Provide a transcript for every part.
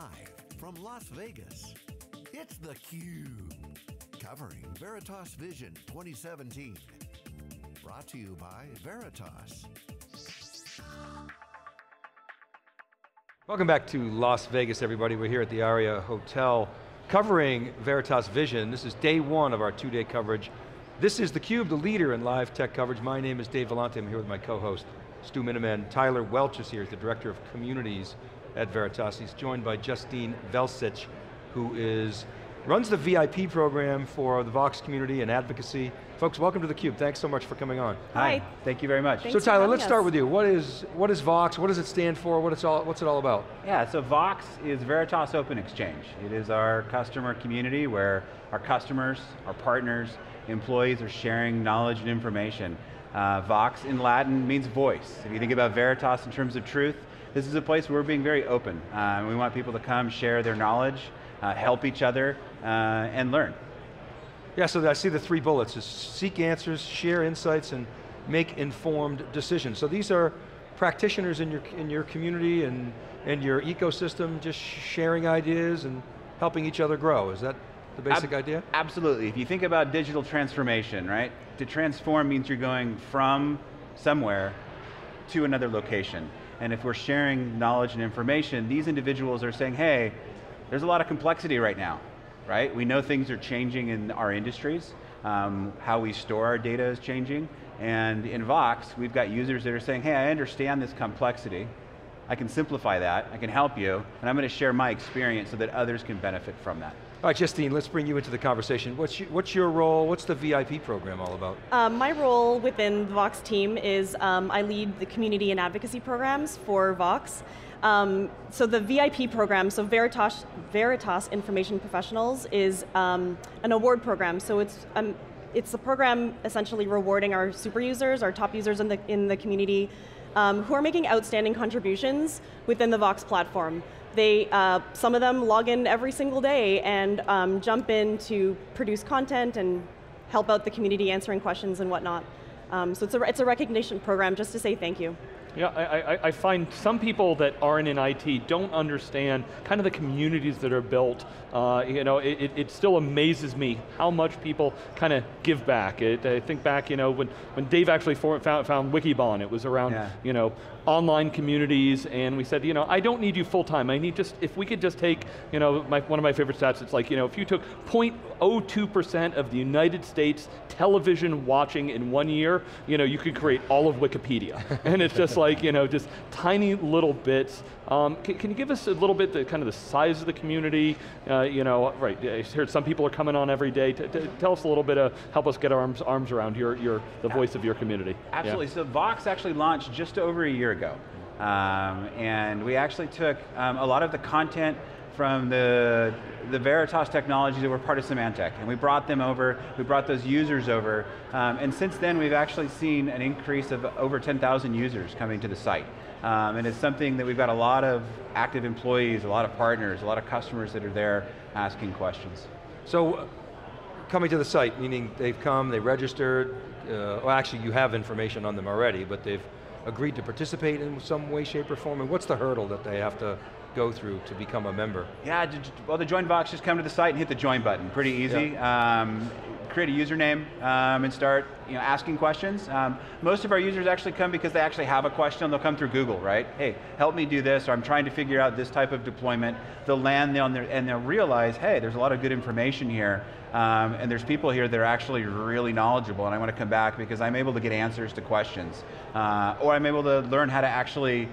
Live from Las Vegas, it's theCUBE. Covering Veritas Vision 2017. Brought to you by Veritas. Welcome back to Las Vegas, everybody. We're here at the Aria Hotel covering Veritas Vision. This is day one of our two-day coverage. This is theCUBE, the leader in live tech coverage. My name is Dave Vellante. I'm here with my co-host, Stu Miniman. Tyler Welch is here, the Director of Communities at Veritas. He's joined by Justine Velcich, who is runs the VIP program for the Vox community and advocacy. Folks, welcome to theCUBE. Thanks so much for coming on. Hi. Thank you very much. Thanks so Tyler, let's us. start with you. What is, what is Vox? What does it stand for? What it's all, what's it all about? Yeah, so Vox is Veritas Open Exchange. It is our customer community where our customers, our partners, employees are sharing knowledge and information. Uh, Vox in Latin means voice. If you think about Veritas in terms of truth, this is a place where we're being very open. Uh, we want people to come share their knowledge, uh, help each other, uh, and learn. Yeah, so I see the three bullets, is seek answers, share insights, and make informed decisions. So these are practitioners in your, in your community and, and your ecosystem, just sharing ideas and helping each other grow. Is that the basic Ab idea? Absolutely. If you think about digital transformation, right? To transform means you're going from somewhere to another location. And if we're sharing knowledge and information, these individuals are saying, hey, there's a lot of complexity right now, right? We know things are changing in our industries. Um, how we store our data is changing. And in Vox, we've got users that are saying, hey, I understand this complexity. I can simplify that, I can help you, and I'm going to share my experience so that others can benefit from that. All right, Justine, let's bring you into the conversation. What's your, what's your role, what's the VIP program all about? Um, my role within the Vox team is um, I lead the community and advocacy programs for Vox. Um, so the VIP program, so Veritas, Veritas Information Professionals is um, an award program. So it's um, it's a program essentially rewarding our super users, our top users in the in the community, um, who are making outstanding contributions within the Vox platform. They, uh, some of them log in every single day and um, jump in to produce content and help out the community answering questions and whatnot. Um, so it's a, it's a recognition program just to say thank you. Yeah, I, I, I, find some people that aren't in IT don't understand kind of the communities that are built. Uh, you know, it, it, still amazes me how much people kind of give back. It, I think back, you know, when, when Dave actually found, found Wikibon, it was around, yeah. you know, online communities, and we said, you know, I don't need you full time. I need just, if we could just take, you know, my, one of my favorite stats, it's like, you know, if you took 0.02% of the United States television watching in one year, you know, you could create all of Wikipedia. and it's just like, you know, just tiny little bits. Um, can, can, you give us a little bit, the kind of the size of the community? Uh, you know, right, I heard some people are coming on every day. T tell us a little bit, of, help us get our arms, arms around your, your, the voice of your community. Absolutely, yeah. so Vox actually launched just over a year ago. Um, and we actually took um, a lot of the content from the, the Veritas technologies that were part of Symantec, and we brought them over, we brought those users over, um, and since then we've actually seen an increase of over 10,000 users coming to the site. Um, and it's something that we've got a lot of active employees, a lot of partners, a lot of customers that are there asking questions. So, coming to the site, meaning they've come, they registered, uh, well actually you have information on them already, but they've agreed to participate in some way, shape, or form, and what's the hurdle that they have to go through to become a member? Yeah, well the join Vox, just come to the site and hit the join button, pretty easy. Yeah. Um, create a username um, and start you know, asking questions. Um, most of our users actually come because they actually have a question, they'll come through Google, right? Hey, help me do this, or I'm trying to figure out this type of deployment. They'll land on there and they'll realize, hey, there's a lot of good information here, um, and there's people here that are actually really knowledgeable, and I want to come back because I'm able to get answers to questions. Uh, or I'm able to learn how to actually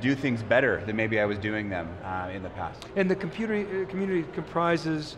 do things better than maybe I was doing them uh, in the past. And the computer, uh, community comprises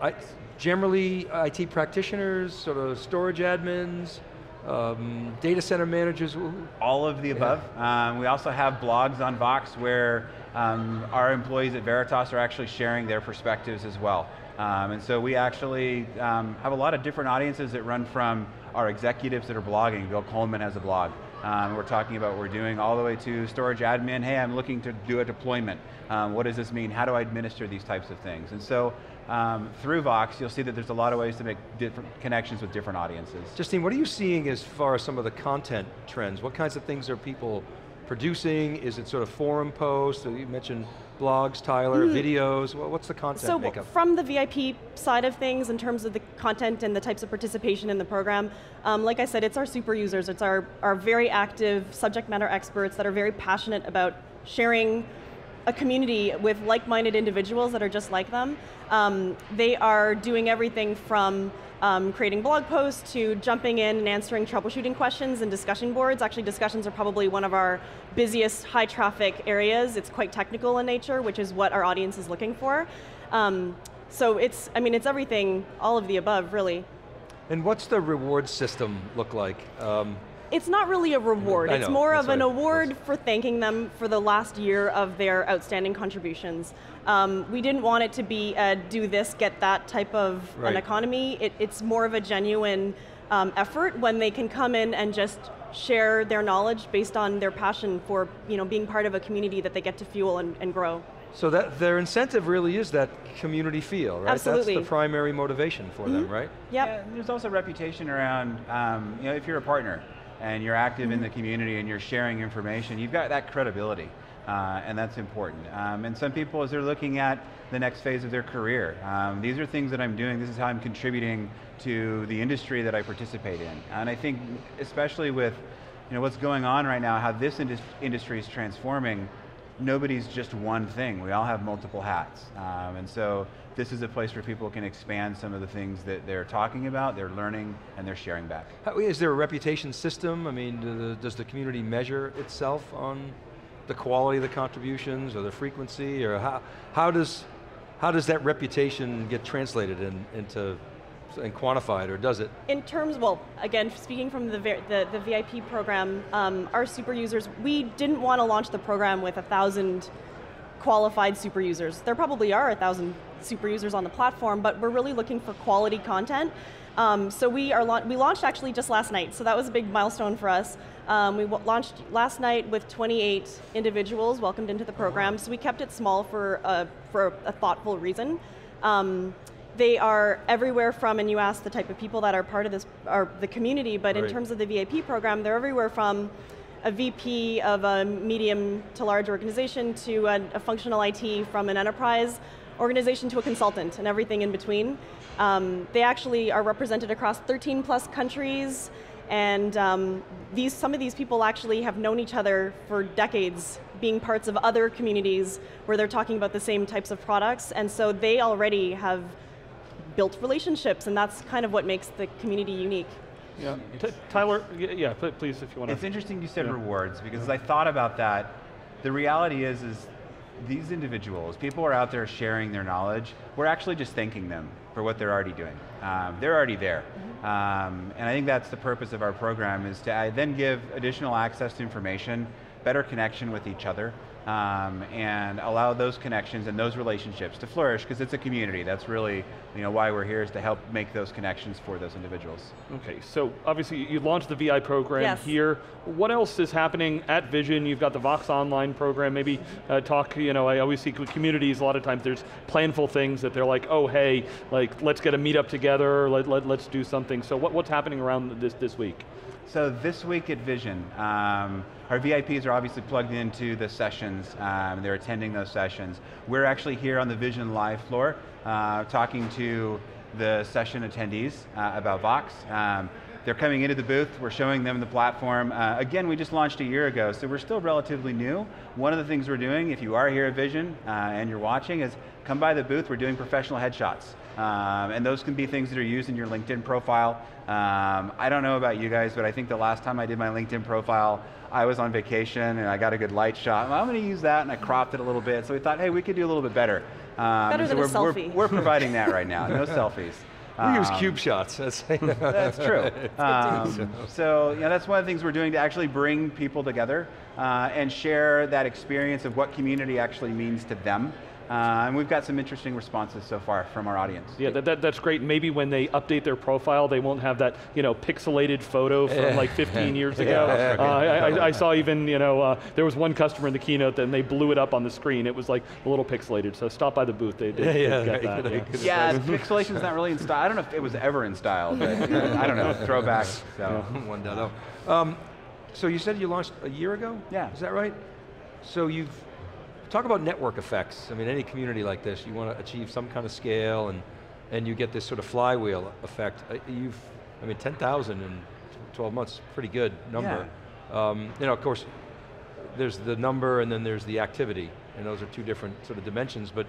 uh, generally IT practitioners, sort of storage admins, um, data center managers? All of the above. Yeah. Um, we also have blogs on Vox where um, our employees at Veritas are actually sharing their perspectives as well. Um, and so we actually um, have a lot of different audiences that run from our executives that are blogging. Bill Coleman has a blog. Um, we're talking about what we're doing all the way to storage admin. Hey, I'm looking to do a deployment. Um, what does this mean? How do I administer these types of things? And so um, through Vox, you'll see that there's a lot of ways to make different connections with different audiences. Justine, what are you seeing as far as some of the content trends? What kinds of things are people producing? Is it sort of forum posts? You mentioned blogs, Tyler, mm. videos. What's the content so makeup? from the VIP side of things, in terms of the content and the types of participation in the program, um, like I said, it's our super users. It's our, our very active subject matter experts that are very passionate about sharing a community with like-minded individuals that are just like them. Um, they are doing everything from um, creating blog posts to jumping in and answering troubleshooting questions and discussion boards. Actually, discussions are probably one of our busiest high traffic areas. It's quite technical in nature, which is what our audience is looking for. Um, so it's, I mean, it's everything, all of the above, really. And what's the reward system look like? Um, it's not really a reward. it's more of an award for thanking them for the last year of their outstanding contributions. Um, we didn't want it to be a do this, get that type of right. an economy. It, it's more of a genuine um, effort when they can come in and just share their knowledge based on their passion for you know, being part of a community that they get to fuel and, and grow. So that their incentive really is that community feel, right? Absolutely. That's the primary motivation for mm -hmm. them, right? Yep. Yeah. There's also reputation around, um, you know, if you're a partner, and you're active mm -hmm. in the community and you're sharing information, you've got that credibility. Uh, and that's important. Um, and some people, as they're looking at the next phase of their career, um, these are things that I'm doing, this is how I'm contributing to the industry that I participate in. And I think, especially with you know, what's going on right now, how this indus industry is transforming, nobody's just one thing. We all have multiple hats. Um, and so this is a place where people can expand some of the things that they're talking about, they're learning, and they're sharing back. How, is there a reputation system? I mean, do the, does the community measure itself on the quality of the contributions or the frequency, or how, how, does, how does that reputation get translated in, into and quantified, or does it? In terms, well, again, speaking from the, the, the VIP program, um, our super users, we didn't want to launch the program with a thousand qualified super users. There probably are a thousand super users on the platform, but we're really looking for quality content. Um, so we are we launched actually just last night, so that was a big milestone for us. Um, we launched last night with 28 individuals welcomed into the program, so we kept it small for a, for a thoughtful reason. Um, they are everywhere from, and you asked the type of people that are part of this, are the community, but right. in terms of the VIP program, they're everywhere from a VP of a medium to large organization to a, a functional IT from an enterprise organization to a consultant and everything in between. Um, they actually are represented across 13 plus countries and um, these, some of these people actually have known each other for decades, being parts of other communities where they're talking about the same types of products, and so they already have built relationships, and that's kind of what makes the community unique. Yeah, T Tyler, yeah, please, if you want to. It's interesting you said yeah. rewards, because as I thought about that, the reality is, is these individuals, people are out there sharing their knowledge, we're actually just thanking them for what they're already doing. Um, they're already there. Mm-hmm. Um, and I think that's the purpose of our program, is to then give additional access to information, better connection with each other, um, and allow those connections and those relationships to flourish because it's a community. That's really you know, why we're here is to help make those connections for those individuals. Okay, so obviously you launched the VI program yes. here. What else is happening at Vision? You've got the Vox Online program. Maybe uh, talk, you know, I always see communities, a lot of times there's planful things that they're like, oh hey, like let's get a meetup together, let, let, let's do something. So what, what's happening around this, this week? So this week at Vision, um, our VIPs are obviously plugged into the sessions, um, they're attending those sessions. We're actually here on the Vision Live floor, uh, talking to the session attendees uh, about Vox. Um, they're coming into the booth, we're showing them the platform. Uh, again, we just launched a year ago, so we're still relatively new. One of the things we're doing, if you are here at Vision uh, and you're watching, is come by the booth, we're doing professional headshots. Um, and those can be things that are used in your LinkedIn profile. Um, I don't know about you guys, but I think the last time I did my LinkedIn profile, I was on vacation and I got a good light shot. Well, I'm going to use that and I cropped it a little bit. So we thought, hey, we could do a little bit better. Um, better so than we're, a selfie. We're, we're providing that right now, no selfies. We use um, cube shots. That's, that's true. Um, so you know, that's one of the things we're doing to actually bring people together uh, and share that experience of what community actually means to them. Uh, and we've got some interesting responses so far from our audience. Yeah, that, that, that's great. Maybe when they update their profile, they won't have that you know pixelated photo from like 15 years ago. Uh, I, I, saw even, you know, uh, there was one customer in the keynote and they blew it up on the screen. It was like a little pixelated, so stop by the booth, they, they, yeah, yeah, get that. Yeah, yeah pixelation's not really in style. I don't know if it was ever in style, but I don't know, throwback. So. One Um, so you said you launched a year ago? Yeah. Is that right? So you've, talk about network effects. I mean, any community like this, you want to achieve some kind of scale and, and you get this sort of flywheel effect. Uh, You've, I mean, 10,000 in 12 months, pretty good number. Um, you know, of course, there's the number and then there's the activity, and those are two different sort of dimensions, but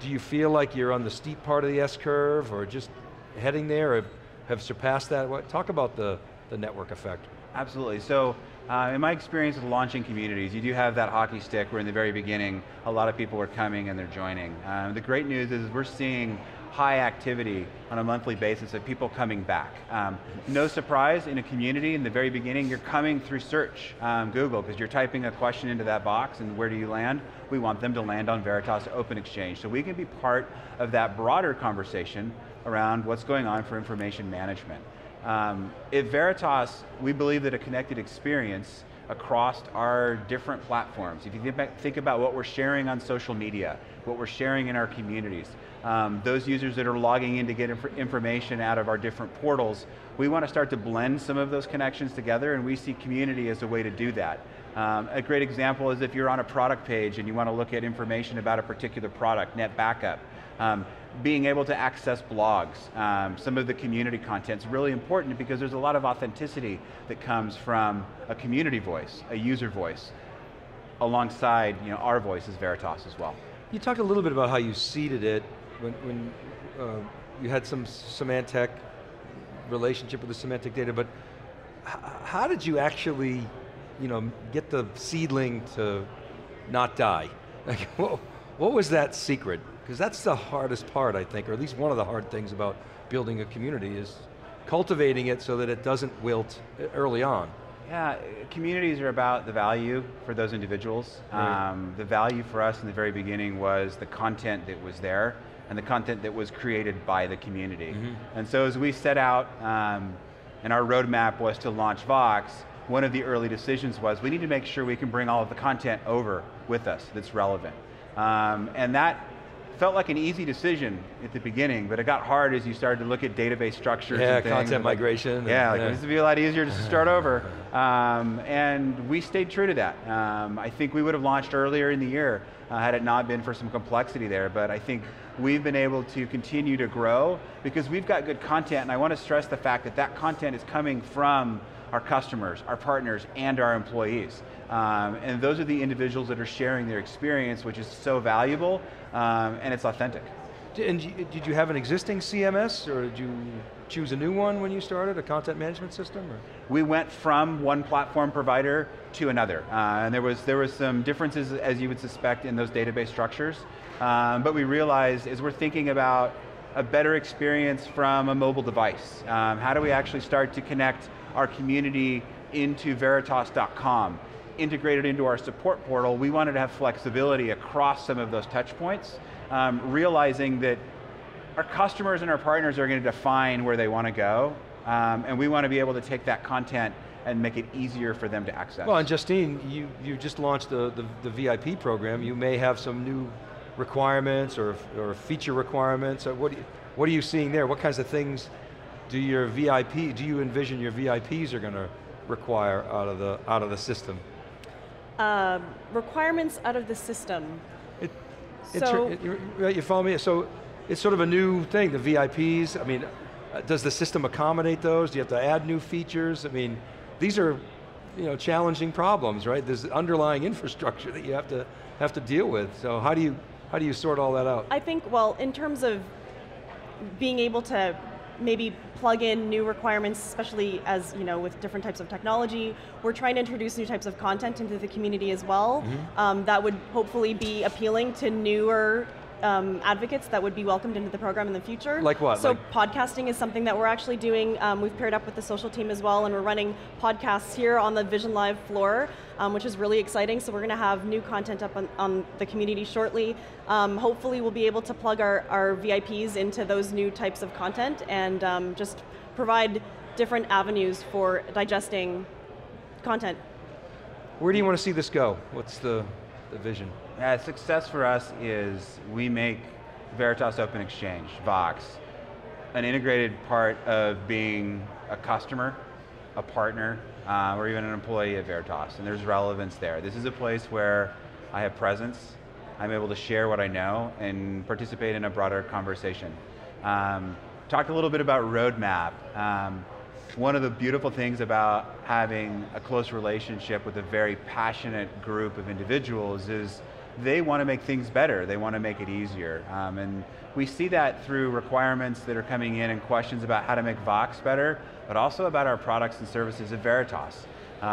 do you feel like you're on the steep part of the S-curve or just heading there or have surpassed that? What, talk about the, the network effect. Absolutely. So, uh, in my experience with launching communities, you do have that hockey stick where in the very beginning, a lot of people are coming and they're joining. Um, the great news is we're seeing high activity on a monthly basis of people coming back. Um, no surprise, in a community, in the very beginning, you're coming through search, um, Google, because you're typing a question into that box and where do you land? We want them to land on Veritas Open Exchange. So we can be part of that broader conversation around what's going on for information management. Um, at Veritas, we believe that a connected experience across our different platforms, if you think about, think about what we're sharing on social media, what we're sharing in our communities, um, those users that are logging in to get inf information out of our different portals, we want to start to blend some of those connections together and we see community as a way to do that. Um, a great example is if you're on a product page and you want to look at information about a particular product, NetBackup, um, being able to access blogs, um, some of the community content is really important because there's a lot of authenticity that comes from a community voice, a user voice, alongside you know, our voice as Veritas as well. You talked a little bit about how you seeded it when, when uh, you had some Symantec relationship with the Symantec data, but how did you actually you know, get the seedling to not die? Like, what, what was that secret? Because that's the hardest part, I think, or at least one of the hard things about building a community is cultivating it so that it doesn't wilt early on. Yeah, communities are about the value for those individuals. Right. Um, the value for us in the very beginning was the content that was there and the content that was created by the community. Mm -hmm. And so as we set out, um, and our roadmap was to launch Vox, one of the early decisions was we need to make sure we can bring all of the content over with us that's relevant. Um, and that felt like an easy decision at the beginning, but it got hard as you started to look at database structures yeah, and things. content like, migration. Yeah, like yeah. this would be a lot easier just to start over. Um, and we stayed true to that. Um, I think we would have launched earlier in the year uh, had it not been for some complexity there, but I think we've been able to continue to grow because we've got good content, and I want to stress the fact that that content is coming from our customers, our partners, and our employees. Um, and those are the individuals that are sharing their experience, which is so valuable, um, and it's authentic. And did you have an existing CMS, or did you choose a new one when you started, a content management system? Or? We went from one platform provider to another, uh, and there was, there was some differences, as you would suspect, in those database structures, um, but we realized as we're thinking about a better experience from a mobile device, um, how do we actually start to connect our community into Veritas.com, integrated into our support portal, we wanted to have flexibility across some of those touch points, um, realizing that our customers and our partners are going to define where they want to go, um, and we want to be able to take that content and make it easier for them to access. Well, and Justine, you, you just launched the, the, the VIP program. You may have some new requirements or, or feature requirements. What, what are you seeing there? What kinds of things do your VIP, do you envision your VIPs are going to require out of the, out of the system? Uh, requirements out of the system. It, so, it, you follow me? So it's sort of a new thing, the VIPs. I mean, uh, does the system accommodate those? Do you have to add new features? I mean, these are you know, challenging problems, right? There's underlying infrastructure that you have to, have to deal with. So how do you, how do you sort all that out? I think, well, in terms of being able to maybe plug in new requirements, especially as, you know, with different types of technology. We're trying to introduce new types of content into the community as well. Mm -hmm. um, that would hopefully be appealing to newer um, advocates that would be welcomed into the program in the future. Like what? So like podcasting is something that we're actually doing. Um, we've paired up with the social team as well, and we're running podcasts here on the Vision Live floor, um, which is really exciting. So we're going to have new content up on, on the community shortly. Um, hopefully, we'll be able to plug our, our VIPs into those new types of content and um, just provide different avenues for digesting content. Where do you want to see this go? What's the, the vision? Uh, success for us is we make Veritas Open Exchange, Vox, an integrated part of being a customer, a partner, uh, or even an employee at Veritas, and there's relevance there. This is a place where I have presence, I'm able to share what I know and participate in a broader conversation. Um, talked a little bit about roadmap. Um, one of the beautiful things about having a close relationship with a very passionate group of individuals is they want to make things better, they want to make it easier. Um, and we see that through requirements that are coming in and questions about how to make Vox better, but also about our products and services at Veritas. Uh,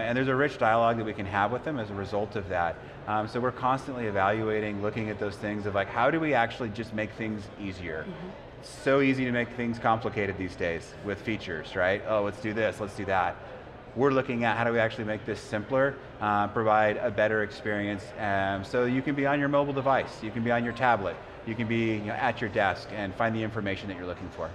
and there's a rich dialogue that we can have with them as a result of that. Um, so we're constantly evaluating, looking at those things of like, how do we actually just make things easier? Mm -hmm. So easy to make things complicated these days with features, right? Oh, let's do this, let's do that. We're looking at how do we actually make this simpler, uh, provide a better experience, um, so you can be on your mobile device, you can be on your tablet, you can be you know, at your desk and find the information that you're looking for.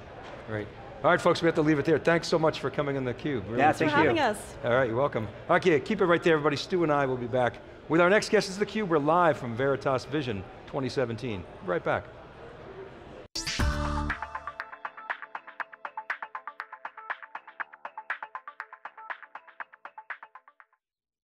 Great. All right, folks, we have to leave it there. Thanks so much for coming in the cube. Really yeah, thanks for having us. All right, you're welcome. Okay, keep it right there, everybody. Stu and I will be back with our next guest. This is theCUBE. We're live from Veritas Vision 2017. Right back.